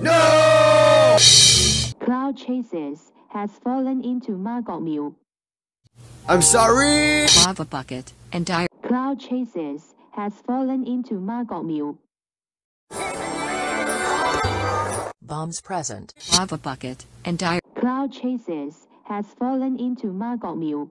No! Cloud Chases has fallen into Maggot Mill. I'm sorry! Lava bucket and dire Cloud Chases has fallen into Maggot Mill. bombs present. Lava bucket and dire Cloud Chases has fallen into Maggot Mill.